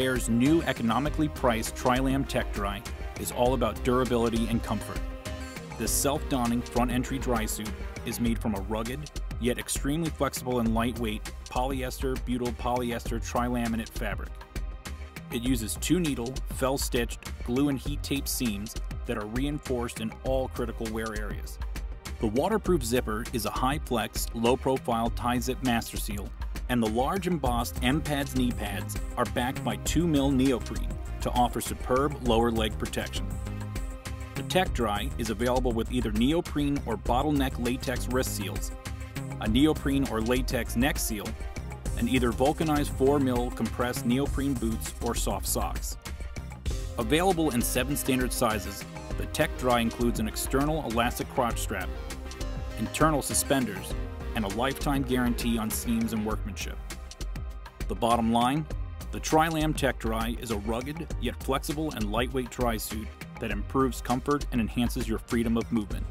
BARE's new economically priced Trilam Tech Dry is all about durability and comfort. This self-donning front entry dry suit is made from a rugged, yet extremely flexible and lightweight polyester butyl polyester tri-laminate fabric. It uses two needle, fell stitched, glue and heat tape seams that are reinforced in all critical wear areas. The waterproof zipper is a high flex, low profile TIZIP MasterSeal, and the large embossed M pads knee pads are backed by 2 mil neoprene to offer superb lower leg protection. The Tech Dry is available with either neoprene or bottleneck latex wrist seals, a neoprene or latex neck seal, and either vulcanized 4mm compressed neoprene boots or soft socks. Available in seven standard sizes, the Tech Dry includes an external elastic crotch strap, internal suspenders, and a lifetime guarantee on seams and workmanship. The bottom line the Tri-Lam Tech Dry is a rugged yet flexible and lightweight dry suit that improves comfort and enhances your freedom of movement.